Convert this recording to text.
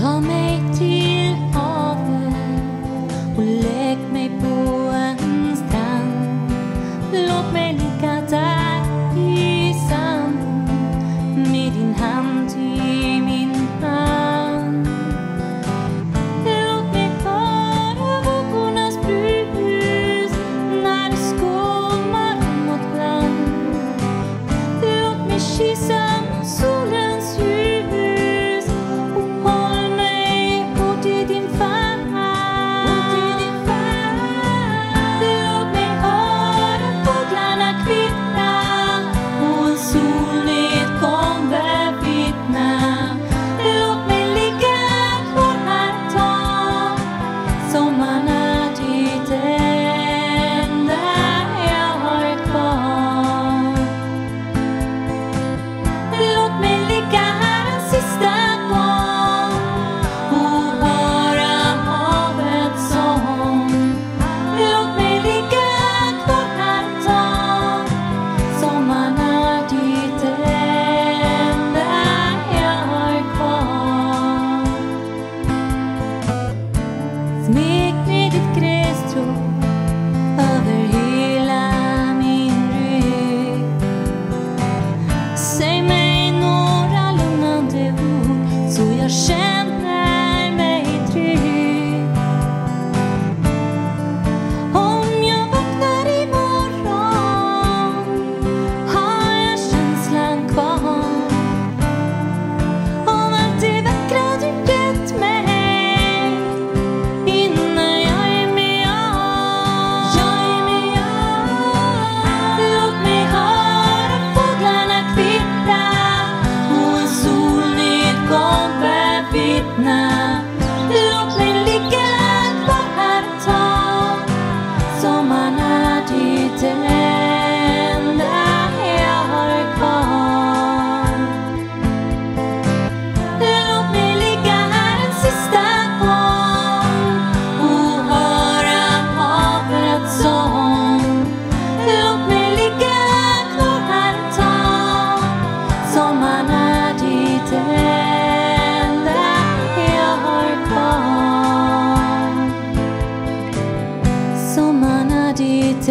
Ta mig till havet Look me. Som han er ditt